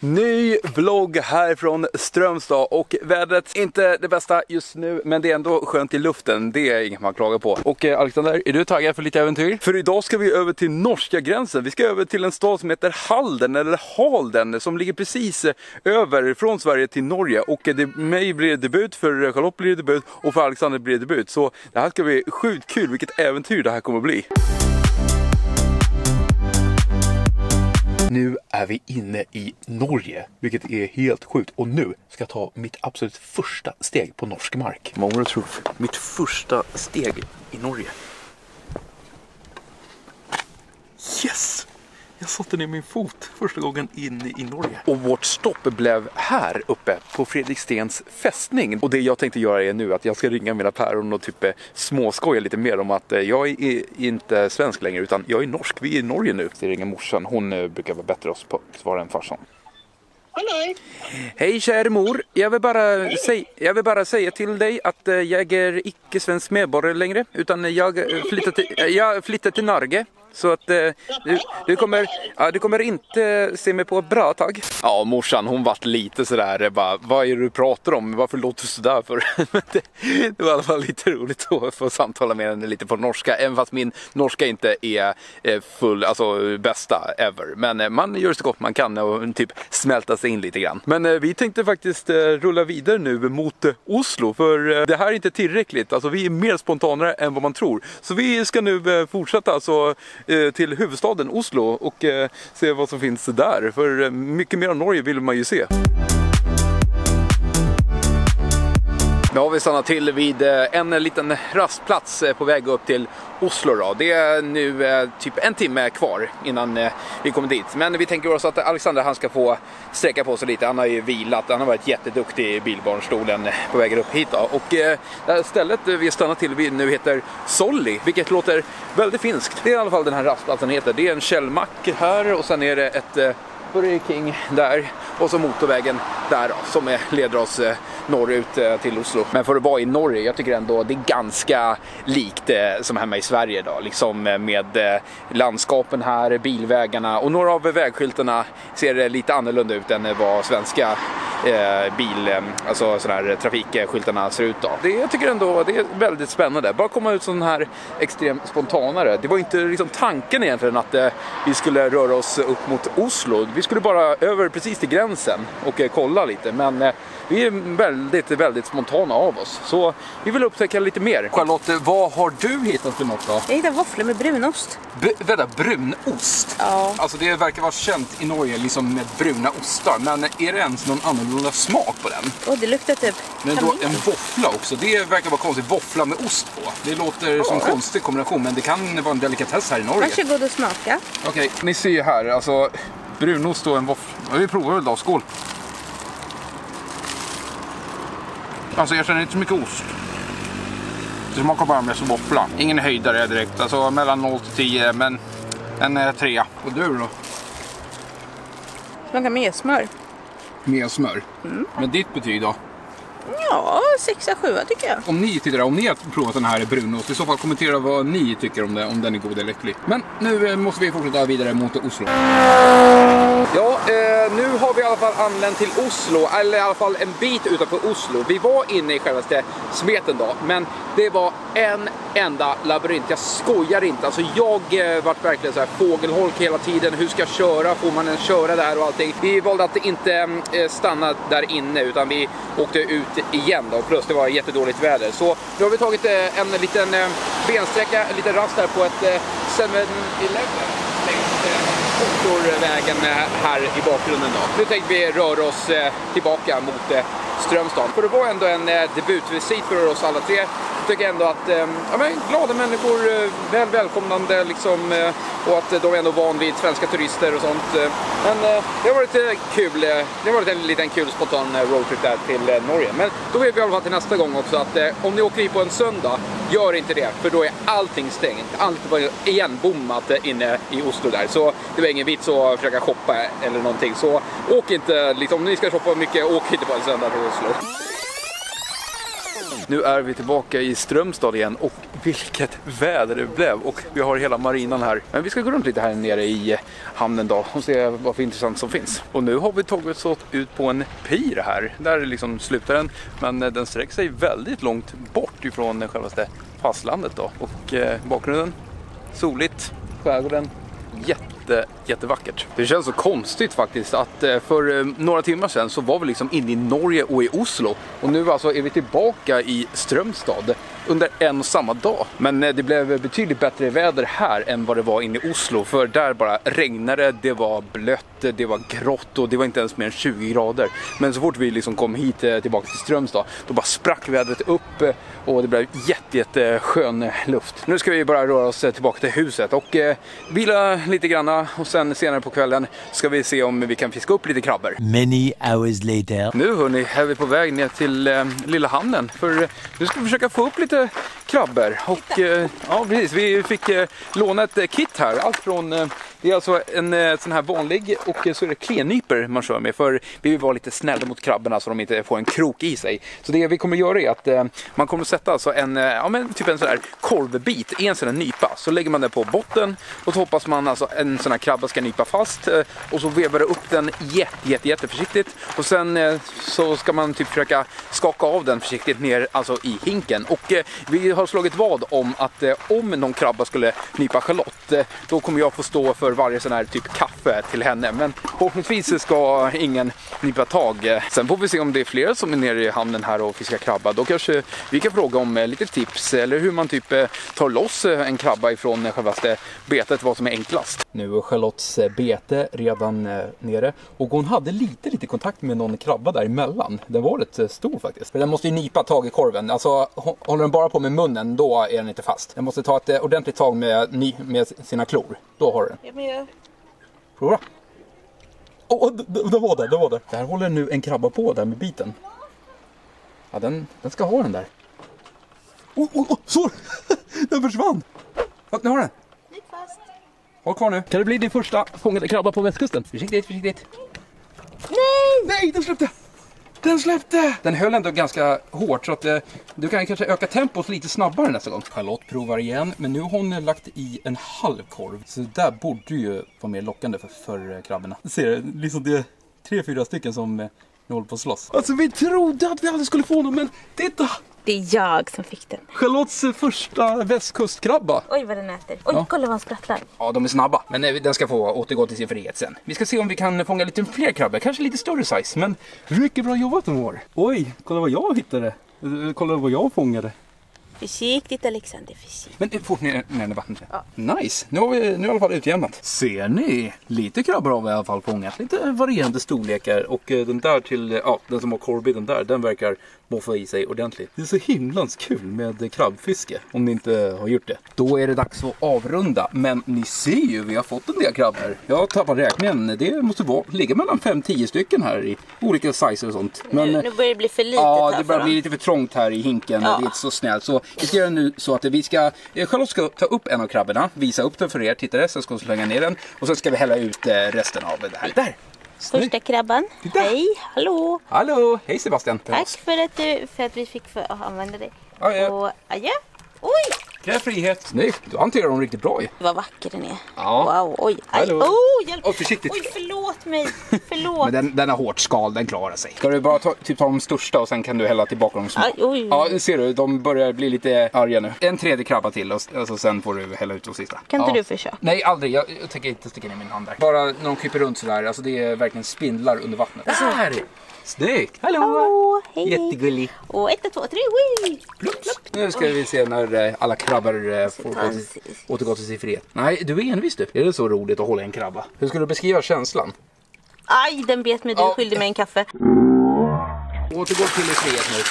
Ny vlogg härifrån Strömstad och vädret inte det bästa just nu men det är ändå skönt i luften. Det är inget man klagar på. Och eh, Alexander, är du taggad för lite äventyr? För idag ska vi över till norska gränsen. Vi ska över till en stad som heter Halden eller Halden som ligger precis eh, över från Sverige till Norge. Och eh, det, mig blir det debut, för Charlotte blir det debut och för Alexander blir det debut. Så det här ska bli sjukt kul, vilket äventyr det här kommer att bli. Nu är vi inne i Norge, vilket är helt sjukt. Och nu ska jag ta mitt absolut första steg på norsk mark. Många tror mitt första steg i Norge. Jag satte ner min fot första gången in i Norge. Och vårt stopp blev här uppe på Fredrikstens fästning. Och det jag tänkte göra är nu att jag ska ringa mina päron och typ eh, småskoja lite mer om att eh, jag är inte svensk längre utan jag är norsk. Vi är i Norge nu. Jag ringer morsan. Hon eh, brukar vara bättre att svara än farsan. Hallå! Hej kära mor. Jag vill, bara säga, jag vill bara säga till dig att jag är icke svensk medborgare längre. Utan jag flyttar till, jag flyttar till Norge. Så att eh, du, du, kommer, ja, du kommer inte se mig på ett bra tag. Ja, morsan hon vart lite sådär, bara, vad är det du pratar om? Varför låter du sådär för? det, det var i alla fall lite roligt att få samtala med henne lite på norska, även fast min norska inte är full, alltså bästa ever. Men eh, man gör så gott man kan och typ smälta sig in lite grann. Men eh, vi tänkte faktiskt rulla vidare nu mot Oslo, för det här är inte tillräckligt. Alltså vi är mer spontanare än vad man tror. Så vi ska nu fortsätta alltså Eh, Eh, till huvudstaden Oslo och eh, se vad som finns där. För eh, mycket mer av Norge vill man ju se. Nu har vi stannat till vid eh, en liten rastplats eh, på väg upp till Oslo då. Det är nu eh, typ en timme kvar innan vi kommer dit. Men vi tänker oss att Alexander han ska få sträcka på sig lite. Han har ju vilat. Han har varit jätteduktig i bilbarnstolen på vägen upp hit då. Och eh, det här stället vi stannar till vid nu heter Solli, vilket låter väldigt finskt. Det är i alla fall den här rastplatsen heter. Det är en källmack här och sen är det ett Burger King där och så motorvägen där som leder oss eh, norrut eh, till Oslo. Men för att vara i Norge, jag tycker ändå det är ganska likt eh, som hemma i Sverige då. Liksom med landskapen här, bilvägarna och några av vägskyltarna ser lite annorlunda ut än vad svenska bil, alltså sådana här trafikskyltarna ser ut då. Det, jag tycker ändå det är väldigt spännande. Bara komma ut sån här extremt spontanare. Det var inte liksom tanken egentligen att vi skulle röra oss upp mot Oslo. Vi skulle bara över precis till gränsen och kolla lite. Men vi är väldigt, väldigt spontana av oss. Så vi vill upptäcka lite mer. Charlotte, vad har du hittat för något då? Jag hittade våfflor med brunost. B vänta, brunost? Ja. Alltså det verkar vara känt i Norge liksom med bruna ostar. Men är det ens någon annorlunda smak på den? Åh, oh, det luktar typ Men då en våffla också. Det verkar vara konstigt. Våffla med ost på. Det låter oh. som en konstig kombination. Men det kan vara en delikatess här i Norge. Varsågod och smaka. Okej, okay, ni ser ju här. Alltså brunost och en våffla. Vi provar väl då. Skål! Alltså jag känner inte så mycket ost. Det smakar bara mest våffla. Ingen höjdare direkt. Alltså mellan 0 till 10 men en eh, trea. Och du då? Smakar mer smör. Mer smör? Mm. Men ditt betyg då? Ja, sexa, sjua tycker jag. Om ni tittar, om ni har provat den här brunost, i så fall kommentera vad ni tycker om det, om den är god eller äcklig. Men nu eh, måste vi fortsätta vidare mot Oslo. Ja, eh, Eh, nu har vi i alla fall anlänt till Oslo, eller i alla fall en bit utanför Oslo. Vi var inne i självaste smeten då, men det var en enda labyrint. Jag skojar inte. Alltså jag eh, vart verkligen så här fågelholk hela tiden. Hur ska jag köra? Får man ens köra där och allting? Vi valde att inte eh, stanna där inne utan vi åkte ut igen då. Plus det var jättedåligt väder. Så nu har vi tagit eh, en liten eh, bensträcka, en liten rast här på ett eh, 7-Eleven motorvägen här i bakgrunden då. Nu tänkte vi röra oss eh, tillbaka mot eh, Strömstad. För det var ändå en eh, debutvisit för oss alla tre. Jag tycker ändå att ja, men, glada människor, väl välkomnande liksom, och att de är ändå van vid svenska turister och sånt. Men det har varit kul. Det har varit en liten kul spontan roadtrip där till Norge. Men då vet vi i alla fall till nästa gång också att om ni åker hit på en söndag, gör inte det för då är allting stängt. Allt var igenbommat inne i Oslo där. Så det var ingen vits att försöka shoppa eller någonting. Så åk inte, liksom, om ni ska shoppa mycket, åk inte på en söndag till Oslo. Nu är vi tillbaka i Strömstad igen och vilket väder det blev och vi har hela marinan här. Men vi ska gå runt lite här nere i hamnen då och se vad för intressant som finns. Och nu har vi tagit oss ut på en pir här. Där liksom slutar den men eh, den sträcker sig väldigt långt bort ifrån självaste fastlandet då. Och eh, bakgrunden, soligt, skärgården, jätte, jättevackert. Det känns så konstigt faktiskt att eh, för eh, några timmar sedan så var vi liksom inne i Norge och i Oslo och nu alltså är vi tillbaka i Strömstad under en och samma dag. Men eh, det blev betydligt bättre väder här än vad det var inne i Oslo för där bara regnade, det var blött, det var grått och det var inte ens mer än 20 grader. Men så fort vi liksom kom hit tillbaka till Strömstad då bara sprack vädret upp och det blev jätte, jätte skön luft. Nu ska vi bara röra oss tillbaka till huset och vila lite granna och sen senare på kvällen ska vi se om vi kan fiska upp lite krabbor. Many hours later. Nu hörni är vi på väg ner till eh, lilla hamnen för eh, nu ska vi försöka få upp lite krabbor och eh, ja precis vi fick eh, låna ett eh, kit här. Allt från eh, det är alltså en eh, sån här vanlig och så är det klennyper man kör med för vi vill vara lite snälla mot krabborna alltså, så de inte får en krok i sig. Så det vi kommer göra är att eh, man kommer att sätta alltså en, eh, ja men typ en sån här korvbit i en sån här nypa. Så lägger man den på botten och så hoppas man alltså en sån här krabba ska nypa fast och så vevar det upp den jätte, jätte, jätte försiktigt och sen så ska man typ försöka skaka av den försiktigt ner alltså i hinken. Och vi har slagit vad om att om någon krabba skulle nypa Charlotte då kommer jag få stå för för varje sån här typ kaffe till henne. Men förhoppningsvis ska ingen nypa tag. Sen får vi se om det är fler som är nere i hamnen här och fiskar krabba. Då kanske vi kan fråga om eh, lite tips eller hur man typ eh, tar loss eh, en krabba ifrån självaste betet, vad som är enklast. Nu är Charlottes bete redan nere och hon hade lite, lite kontakt med någon krabba däremellan. Den var rätt stor faktiskt. För den måste ju nypa tag i korven. Alltså håller den bara på med munnen, då är den inte fast. Den måste ta ett ordentligt tag med, med sina klor. Då har du den. Ja, men jag... Prova. Åh, oh, det var det, det var det. Där håller nu en krabba på där med biten. Ja, den, den ska ha den där. Oh, oh, oh, så! den försvann! Ja, nu har den. Gick fast. Håll kvar nu. Kan det bli din första fångade krabba på västkusten? Försiktigt, försiktigt. Nej! Nej, den släppte! Den släppte! Den höll ändå ganska hårt så att eh, du kan kanske öka tempot lite snabbare nästa gång. Charlotte provar igen, men nu har hon lagt i en halv korv. Så det där borde ju vara mer lockande för, för krabborna. Du ser, liksom det är tre, fyra stycken som eh, nu håller på att slåss. Alltså vi trodde att vi aldrig skulle få någon, men titta! Det är jag som fick den. Charlottes första västkustkrabba. Oj vad den äter. Oj, Ja. kolla vad han sprattlar. Ja, de är snabba. Men eh, den ska få återgå till sin frihet sen. Vi ska se om vi kan fånga lite fler krabbor. Kanske lite större size. Men mycket bra jobbat Amor. Oj, kolla vad jag hittade. Eh, Kolla vad jag fångade. Försiktigt Alexander, försiktigt. Men fort ner, ner i vattnet. Ja. Nice, nu har vi nu i alla fall utjämnat. Ser ni? Lite krabbor har vi i alla fall fångat. Lite varierande storlekar. Och eh, den där till, eh, ja den som har korvbiten där, den verkar moffa i sig ordentligt. Det är så himlans kul med eh, krabbfiske. Om ni inte har gjort det. Då är det dags att avrunda. Men ni ser ju, vi har fått en del krabbor. Jag har tappat räkningen. Det måste vara, ligga mellan 5-10 stycken här i olika sizer och sånt. Men, nu, nu börjar det bli för litet Ja, här det börjar bli lite för trångt här i hinken. Ja. Det är inte så snällt. Så vi ska göra nu så att vi ska, eh, Charlotte ska ta upp en av krabborna, visa upp den för er tittare, sen ska hon slänga ner den och sen ska vi hälla ut eh, resten av det här. Där! Snyggt. Första krabban. Titta. Hej, hallå. Hallå! Hej Sebastian! Tack för att, du, för att vi fick få använda dig. Ja. Och adjö. Oj, Kräv frihet! Snyggt! Du hanterar dem riktigt bra ju. vad vacker den är. Ja. Wow, oj. Aj, oh, hjälp. Åh, försiktigt. Oj, förlåt mig. Förlåt. Men den, den har hårt skal, den klarar sig. Ska du bara ta, typ ta de största och sen kan du hälla tillbaka de små? Aj, oj. Ja, ser du, de börjar bli lite arga nu. En tredje krabba till och, och så sen får du hälla ut de sista. Kan inte ja. du försöka? Nej, aldrig. Jag, jag tänker inte sticka ner min hand där. Bara när de kryper runt sådär, alltså det är verkligen spindlar under vattnet. Där! Snyggt! Hallå! Hallå, hej. Jättegullig. Och ett, två, tre, wii. Nu ska vi se när eh, alla krabbor eh, får återgå till sin frihet. Nej, du är envis du. Är det så roligt att hålla en krabba? Hur ska du beskriva känslan? Aj, den bet mig. Du Ja. skyllde mig en kaffe. Återgå till frihet nu.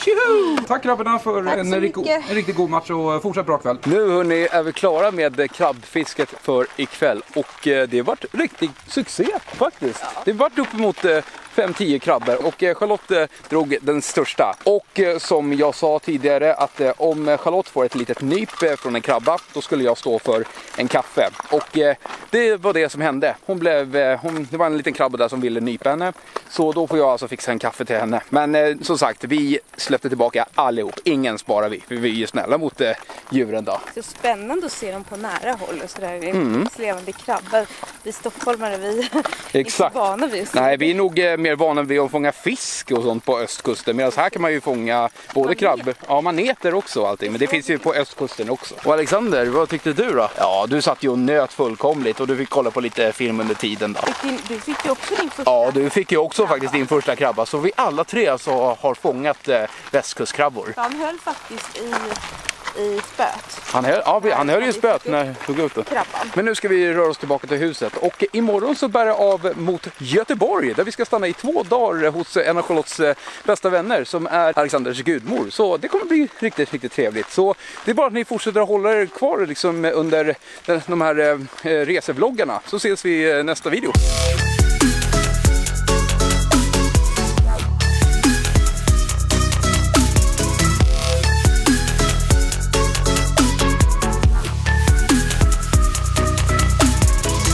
Tjoho! Tack grabbarna för Tack en, rik- en riktigt god match och eh, fortsatt bra kväll. Nu hörni är vi klara med krabbfisket för ikväll och det har varit riktig succé faktiskt. Det har varit uppemot 5-10 krabbor och eh, Charlotte eh, drog den största. Och eh, som jag sa tidigare att om Charlotte får ett litet nyp från en krabba då skulle jag stå för en kaffe. Och det var det som hände. Hon blev, hon, det var en liten krabba där som ville nypa henne. Så då får jag alltså fixa en kaffe till henne. Men som sagt, vi släppte tillbaka allihop. Ingen sparar vi, för vi är ju snälla mot djuren då. Så spännande att se dem på nära håll och sådär. Mm. Levande krabbor. Vi stockholmare vi är inte Exakt. så vana vid att se Nej, vi är nog mer vana vid att fånga fisk och sånt på östkusten. Medan här kan man ju fånga både krabbor, ja maneter också och allting. Men det finns ju på östkusten också. Och Alexander, vad tyckte du då? Ja, du satt ju och nöt fullkomligt och du fick kolla på lite film under tiden då. Du fick ju också din första. Ja, du fick ju också faktiskt din första krabba. Så vi alla tre alltså har fångat eh, västkustkrabbor. Han höll faktiskt i, i spöet. Han höll, ja, han höll ju spöet när jag tog ut det. Krabban. Men nu ska vi röra oss tillbaka till huset och imorgon så bär det av mot Göteborg där vi ska stanna i två dagar hos en av Charlottes eh, bästa vänner som är Alexanders gudmor. Så det kommer bli riktigt, riktigt trevligt. Så det är bara att ni fortsätter att hålla er kvar liksom under de här eh, resevloggarna så ses vi i eh, nästa video.